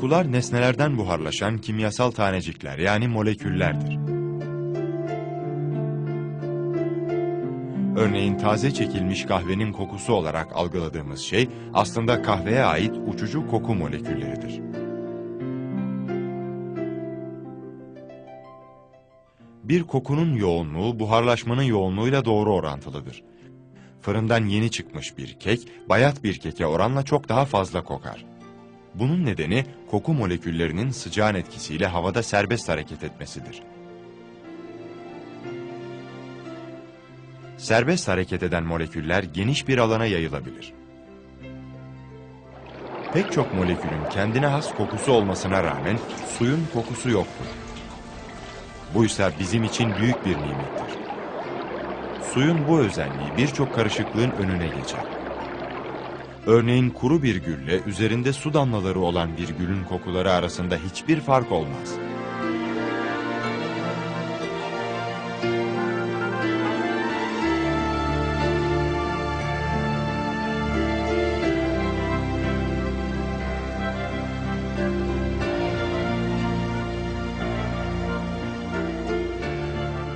Kokular nesnelerden buharlaşan kimyasal tanecikler yani moleküllerdir. Örneğin taze çekilmiş kahvenin kokusu olarak algıladığımız şey aslında kahveye ait uçucu koku molekülleridir. Bir kokunun yoğunluğu buharlaşmanın yoğunluğuyla doğru orantılıdır. Fırından yeni çıkmış bir kek, bayat bir keke oranla çok daha fazla kokar. Bunun nedeni koku moleküllerinin sıcağın etkisiyle havada serbest hareket etmesidir. Serbest hareket eden moleküller geniş bir alana yayılabilir. Pek çok molekülün kendine has kokusu olmasına rağmen suyun kokusu yoktur. Buysa bizim için büyük bir nimettir. Suyun bu özelliği birçok karışıklığın önüne geçer. Örneğin kuru bir gülle üzerinde su damlaları olan bir gülün kokuları arasında hiçbir fark olmaz.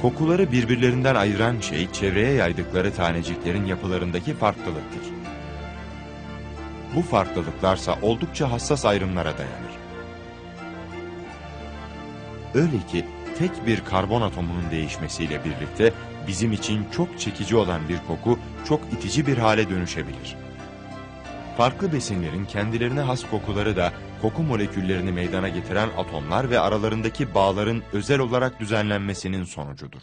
Kokuları birbirlerinden ayıran şey çevreye yaydıkları taneciklerin yapılarındaki farklılıktır. Bu farklılıklarsa oldukça hassas ayrımlara dayanır. Öyle ki tek bir karbon atomunun değişmesiyle birlikte bizim için çok çekici olan bir koku çok itici bir hale dönüşebilir. Farklı besinlerin kendilerine has kokuları da koku moleküllerini meydana getiren atomlar ve aralarındaki bağların özel olarak düzenlenmesinin sonucudur.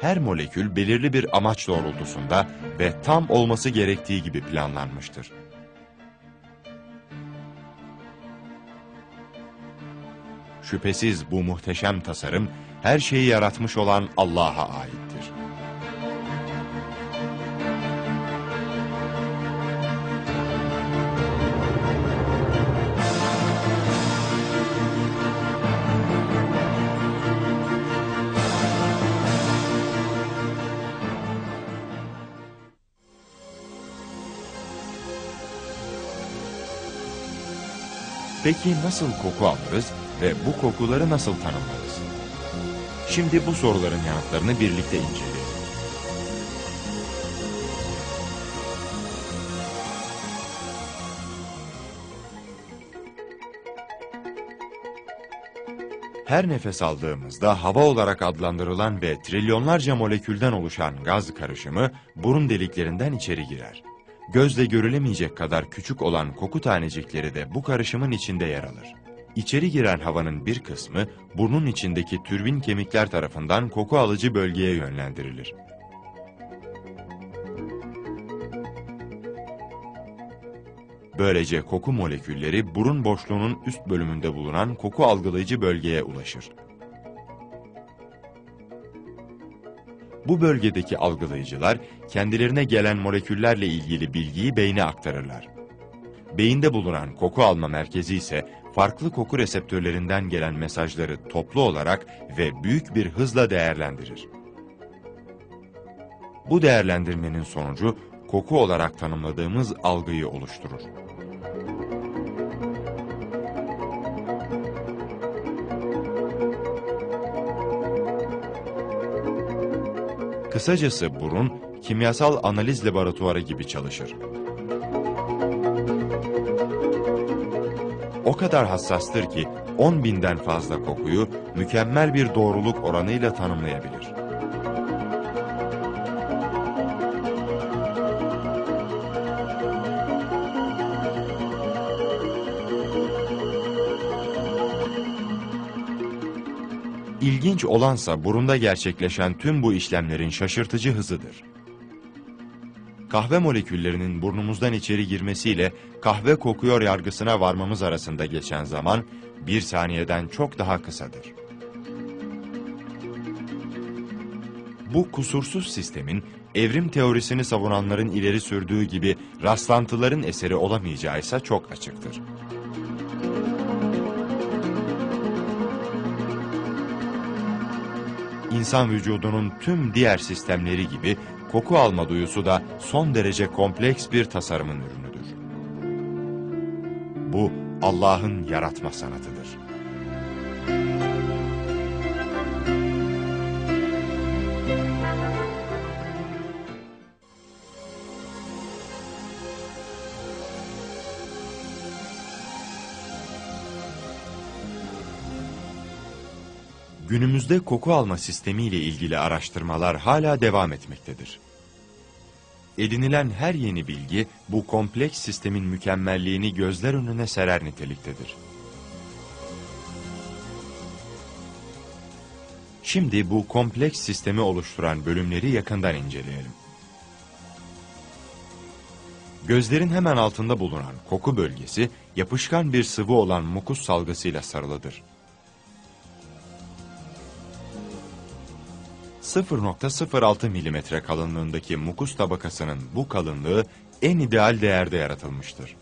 Her molekül belirli bir amaç doğrultusunda ve tam olması gerektiği gibi planlanmıştır. Şüphesiz bu muhteşem tasarım her şeyi yaratmış olan Allah'a aittir. Peki nasıl koku alırız ve bu kokuları nasıl tanımlarız? Şimdi bu soruların yanıtlarını birlikte inceleyelim. Her nefes aldığımızda hava olarak adlandırılan ve trilyonlarca molekülden oluşan gaz karışımı burun deliklerinden içeri girer. Gözle görülemeyecek kadar küçük olan koku tanecikleri de bu karışımın içinde yer alır. İçeri giren havanın bir kısmı burnun içindeki türbin kemikler tarafından koku alıcı bölgeye yönlendirilir. Böylece koku molekülleri burun boşluğunun üst bölümünde bulunan koku algılayıcı bölgeye ulaşır. Bu bölgedeki algılayıcılar kendilerine gelen moleküllerle ilgili bilgiyi beyne aktarırlar. Beyinde bulunan koku alma merkezi ise farklı koku reseptörlerinden gelen mesajları toplu olarak ve büyük bir hızla değerlendirir. Bu değerlendirmenin sonucu koku olarak tanımladığımız algıyı oluşturur. Kısacası burun, kimyasal analiz laboratuvarı gibi çalışır. O kadar hassastır ki 10 binden fazla kokuyu mükemmel bir doğruluk oranıyla tanımlayabilir. İlginç olansa burunda gerçekleşen tüm bu işlemlerin şaşırtıcı hızıdır. Kahve moleküllerinin burnumuzdan içeri girmesiyle kahve kokuyor yargısına varmamız arasında geçen zaman bir saniyeden çok daha kısadır. Bu kusursuz sistemin evrim teorisini savunanların ileri sürdüğü gibi rastlantıların eseri olamayacağı ise çok açıktır. insan vücudunun tüm diğer sistemleri gibi koku alma duyusu da son derece kompleks bir tasarımın ürünüdür. Bu Allah'ın yaratma sanatıdır. Günümüzde koku alma sistemiyle ilgili araştırmalar hala devam etmektedir. Edinilen her yeni bilgi bu kompleks sistemin mükemmelliğini gözler önüne serer niteliktedir. Şimdi bu kompleks sistemi oluşturan bölümleri yakından inceleyelim. Gözlerin hemen altında bulunan koku bölgesi yapışkan bir sıvı olan mukus salgısıyla sarılıdır. 0.06 milimetre kalınlığındaki mukus tabakasının bu kalınlığı en ideal değerde yaratılmıştır.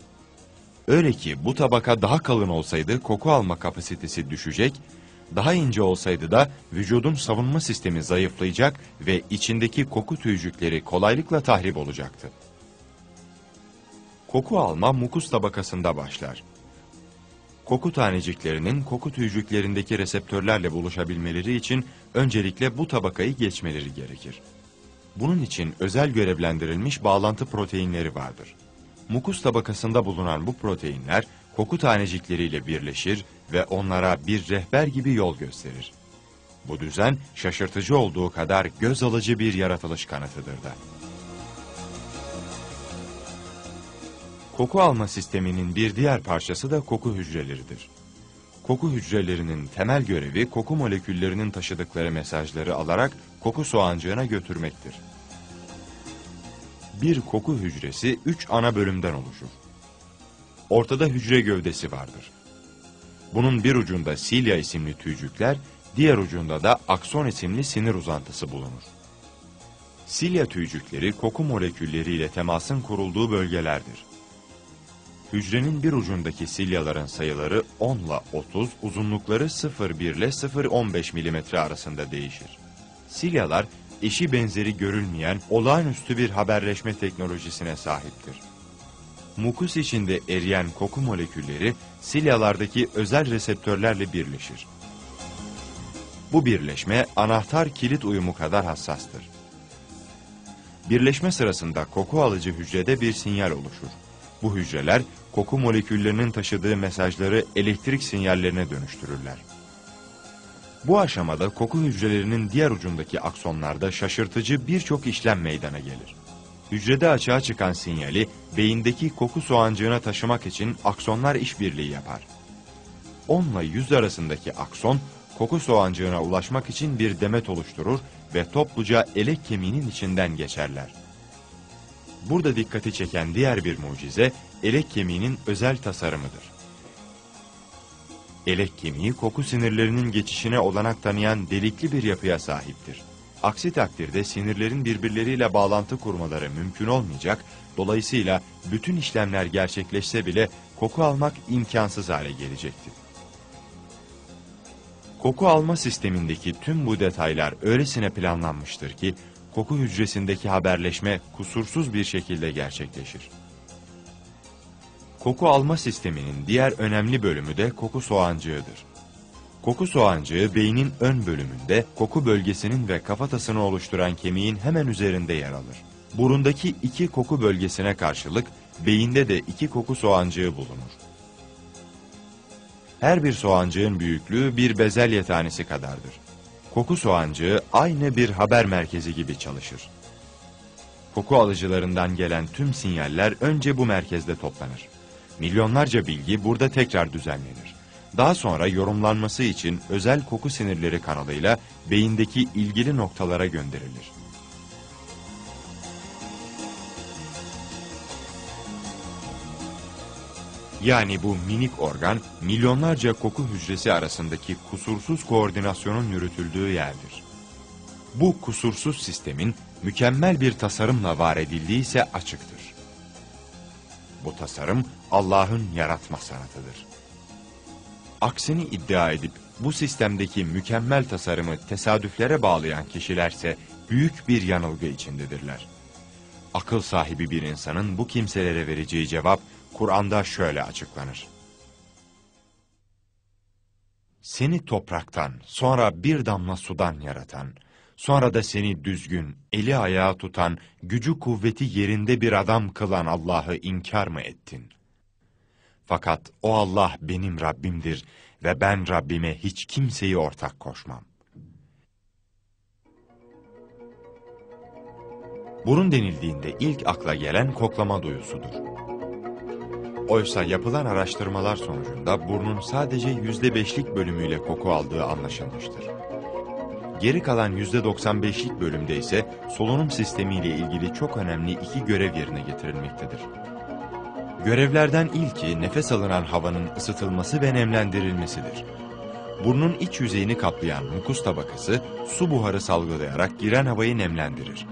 Öyle ki bu tabaka daha kalın olsaydı koku alma kapasitesi düşecek, daha ince olsaydı da vücudun savunma sistemi zayıflayacak ve içindeki koku tüycükleri kolaylıkla tahrip olacaktı. Koku alma mukus tabakasında başlar. Koku taneciklerinin koku tüycüklerindeki reseptörlerle buluşabilmeleri için öncelikle bu tabakayı geçmeleri gerekir. Bunun için özel görevlendirilmiş bağlantı proteinleri vardır. Mukus tabakasında bulunan bu proteinler koku tanecikleriyle birleşir ve onlara bir rehber gibi yol gösterir. Bu düzen şaşırtıcı olduğu kadar göz alıcı bir yaratılış kanıtıdır da. Koku alma sisteminin bir diğer parçası da koku hücreleridir. Koku hücrelerinin temel görevi koku moleküllerinin taşıdıkları mesajları alarak koku soğancığına götürmektir. Bir koku hücresi üç ana bölümden oluşur. Ortada hücre gövdesi vardır. Bunun bir ucunda silya isimli tüycükler, diğer ucunda da akson isimli sinir uzantısı bulunur. Silya tüycükleri koku molekülleriyle temasın kurulduğu bölgelerdir. Hücrenin bir ucundaki silyaların sayıları 10 ile 30, uzunlukları 0,1 ile 0,15 milimetre arasında değişir. Silyalar, eşi benzeri görülmeyen olağanüstü bir haberleşme teknolojisine sahiptir. Mukus içinde eriyen koku molekülleri silyalardaki özel reseptörlerle birleşir. Bu birleşme anahtar kilit uyumu kadar hassastır. Birleşme sırasında koku alıcı hücrede bir sinyal oluşur. Bu hücreler koku moleküllerinin taşıdığı mesajları elektrik sinyallerine dönüştürürler. Bu aşamada koku hücrelerinin diğer ucundaki aksonlarda şaşırtıcı birçok işlem meydana gelir. Hücrede açığa çıkan sinyali beyindeki koku soğancığına taşımak için aksonlar işbirliği yapar. 10 ile 100 arasındaki akson koku soğancığına ulaşmak için bir demet oluşturur ve topluca elek kemiğinin içinden geçerler. Burada dikkati çeken diğer bir mucize elek kemiğinin özel tasarımıdır. Elek kemiği koku sinirlerinin geçişine olanak tanıyan delikli bir yapıya sahiptir. Aksi takdirde sinirlerin birbirleriyle bağlantı kurmaları mümkün olmayacak, dolayısıyla bütün işlemler gerçekleşse bile koku almak imkansız hale gelecektir. Koku alma sistemindeki tüm bu detaylar öylesine planlanmıştır ki, koku hücresindeki haberleşme kusursuz bir şekilde gerçekleşir. Koku alma sisteminin diğer önemli bölümü de koku soğancığıdır. Koku soğancığı beynin ön bölümünde koku bölgesinin ve kafatasını oluşturan kemiğin hemen üzerinde yer alır. Burundaki iki koku bölgesine karşılık beyinde de iki koku soğancığı bulunur. Her bir soğancığın büyüklüğü bir bezelye tanesi kadardır. Koku soğancığı aynı bir haber merkezi gibi çalışır. Koku alıcılarından gelen tüm sinyaller önce bu merkezde toplanır. Milyonlarca bilgi burada tekrar düzenlenir. Daha sonra yorumlanması için özel koku sinirleri kanalıyla beyindeki ilgili noktalara gönderilir. Yani bu minik organ milyonlarca koku hücresi arasındaki kusursuz koordinasyonun yürütüldüğü yerdir. Bu kusursuz sistemin mükemmel bir tasarımla var edildiği ise açıktır. Bu tasarım Allah'ın yaratma sanatıdır. Aksini iddia edip bu sistemdeki mükemmel tasarımı tesadüflere bağlayan kişilerse büyük bir yanılgı içindedirler. Akıl sahibi bir insanın bu kimselere vereceği cevap Kur'an'da şöyle açıklanır. seni topraktan, sonra bir damla sudan yaratan, sonra da seni düzgün, eli ayağı tutan, gücü kuvveti yerinde bir adam kılan Allah'ı inkar mı ettin? Fakat o Allah benim Rabbimdir ve ben Rabbime hiç kimseyi ortak koşmam. Burun denildiğinde ilk akla gelen koklama duyusudur. Oysa yapılan araştırmalar sonucunda burnun sadece yüzde beşlik bölümüyle koku aldığı anlaşılmıştır. Geri kalan yüzde 95'lik bölümde ise solunum sistemiyle ilgili çok önemli iki görev yerine getirilmektedir. Görevlerden ilki nefes alınan havanın ısıtılması ve nemlendirilmesidir. Burnun iç yüzeyini kaplayan mukus tabakası su buharı salgılayarak giren havayı nemlendirir.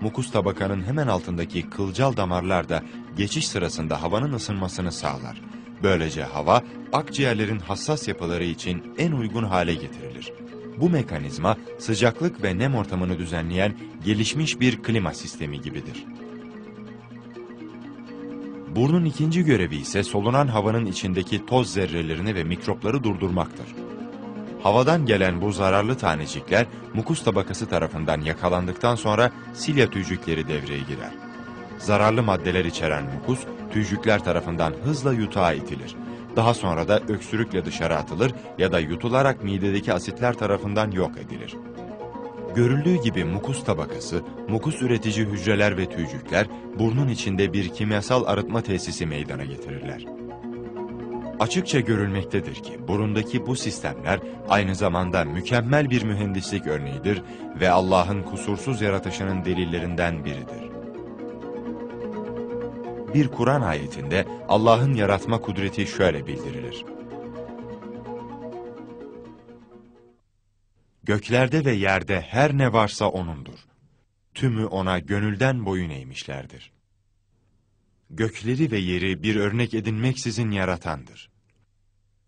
Mukus tabakanın hemen altındaki kılcal damarlar da geçiş sırasında havanın ısınmasını sağlar. Böylece hava akciğerlerin hassas yapıları için en uygun hale getirilir. Bu mekanizma sıcaklık ve nem ortamını düzenleyen gelişmiş bir klima sistemi gibidir. Burnun ikinci görevi ise solunan havanın içindeki toz zerrelerini ve mikropları durdurmaktır. Havadan gelen bu zararlı tanecikler mukus tabakası tarafından yakalandıktan sonra silya tüycükleri devreye girer. Zararlı maddeler içeren mukus tüycükler tarafından hızla yutağa itilir. Daha sonra da öksürükle dışarı atılır ya da yutularak midedeki asitler tarafından yok edilir. Görüldüğü gibi mukus tabakası, mukus üretici hücreler ve tüycükler burnun içinde bir kimyasal arıtma tesisi meydana getirirler. Açıkça görülmektedir ki burundaki bu sistemler aynı zamanda mükemmel bir mühendislik örneğidir ve Allah'ın kusursuz yaratışının delillerinden biridir. Bir Kur'an ayetinde Allah'ın yaratma kudreti şöyle bildirilir. Göklerde ve yerde her ne varsa O'nundur. Tümü O'na gönülden boyun eğmişlerdir. Gökleri ve yeri bir örnek edinmeksizin yaratandır.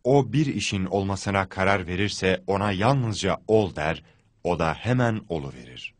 O bir işin olmasına karar verirse ona yalnızca ol der, o da hemen olu verir.